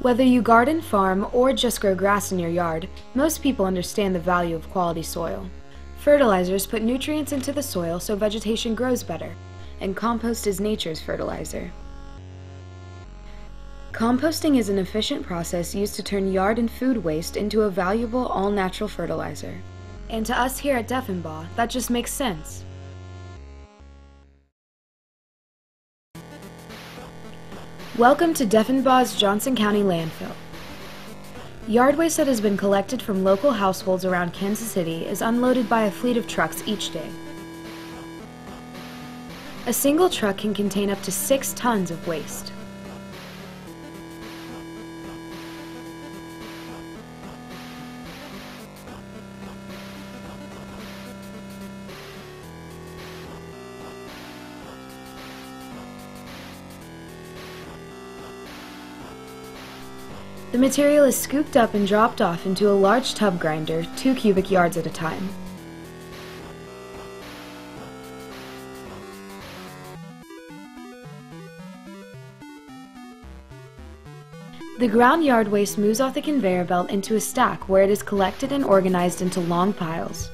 Whether you garden, farm, or just grow grass in your yard, most people understand the value of quality soil. Fertilizers put nutrients into the soil so vegetation grows better, and compost is nature's fertilizer. Composting is an efficient process used to turn yard and food waste into a valuable all-natural fertilizer. And to us here at Deffenbaugh, that just makes sense. Welcome to Deffenbaugh's Johnson County landfill. Yard waste that has been collected from local households around Kansas City is unloaded by a fleet of trucks each day. A single truck can contain up to six tons of waste. The material is scooped up and dropped off into a large tub grinder, 2 cubic yards at a time. The ground yard waste moves off the conveyor belt into a stack where it is collected and organized into long piles.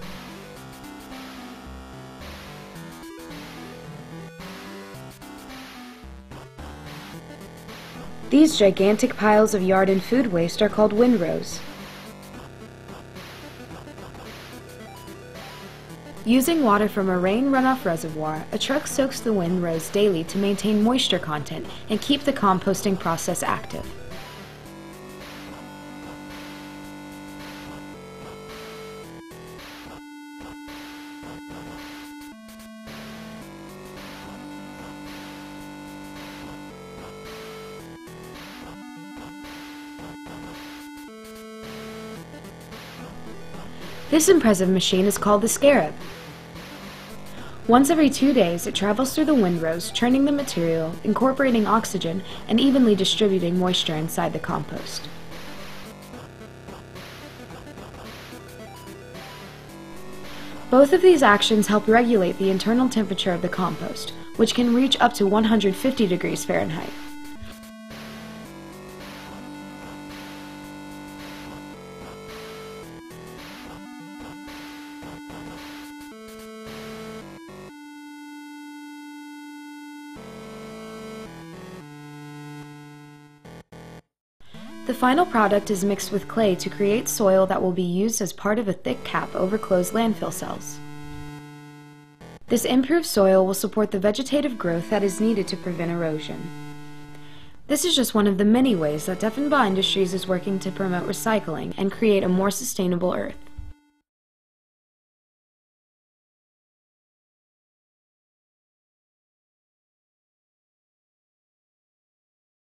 These gigantic piles of yard and food waste are called windrows. Using water from a rain runoff reservoir, a truck soaks the windrows daily to maintain moisture content and keep the composting process active. This impressive machine is called the Scarab. Once every two days, it travels through the windrows, churning the material, incorporating oxygen, and evenly distributing moisture inside the compost. Both of these actions help regulate the internal temperature of the compost, which can reach up to 150 degrees Fahrenheit. The final product is mixed with clay to create soil that will be used as part of a thick cap over closed landfill cells. This improved soil will support the vegetative growth that is needed to prevent erosion. This is just one of the many ways that Deffenbaugh Industries is working to promote recycling and create a more sustainable earth.